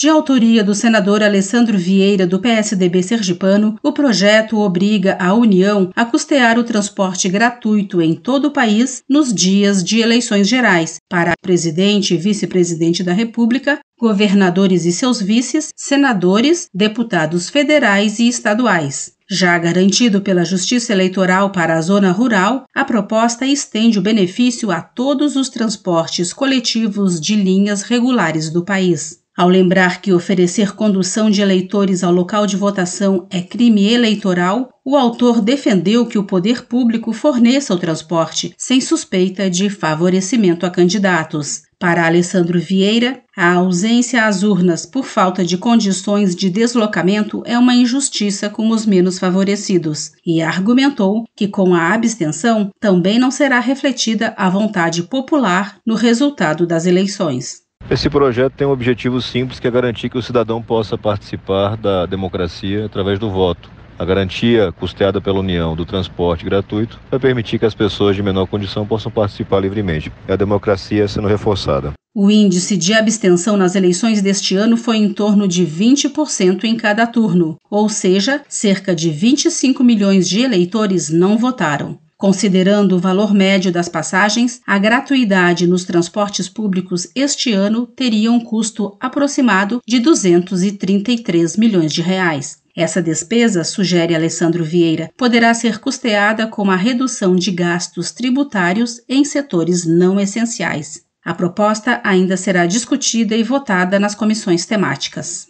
De autoria do senador Alessandro Vieira, do PSDB sergipano, o projeto obriga a União a custear o transporte gratuito em todo o país nos dias de eleições gerais para presidente e vice-presidente da República, governadores e seus vices, senadores, deputados federais e estaduais. Já garantido pela Justiça Eleitoral para a zona rural, a proposta estende o benefício a todos os transportes coletivos de linhas regulares do país. Ao lembrar que oferecer condução de eleitores ao local de votação é crime eleitoral, o autor defendeu que o poder público forneça o transporte, sem suspeita de favorecimento a candidatos. Para Alessandro Vieira, a ausência às urnas por falta de condições de deslocamento é uma injustiça com os menos favorecidos e argumentou que, com a abstenção, também não será refletida a vontade popular no resultado das eleições. Esse projeto tem um objetivo simples que é garantir que o cidadão possa participar da democracia através do voto. A garantia custeada pela União do transporte gratuito vai permitir que as pessoas de menor condição possam participar livremente. É a democracia sendo reforçada. O índice de abstenção nas eleições deste ano foi em torno de 20% em cada turno, ou seja, cerca de 25 milhões de eleitores não votaram. Considerando o valor médio das passagens, a gratuidade nos transportes públicos este ano teria um custo aproximado de 233 milhões de reais. Essa despesa, sugere Alessandro Vieira, poderá ser custeada com a redução de gastos tributários em setores não essenciais. A proposta ainda será discutida e votada nas comissões temáticas.